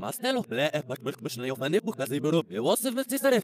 Mas le, e, bak, bak, bak, ne, ofane, buk, kazi, bro, e, wasif, vesti, sare,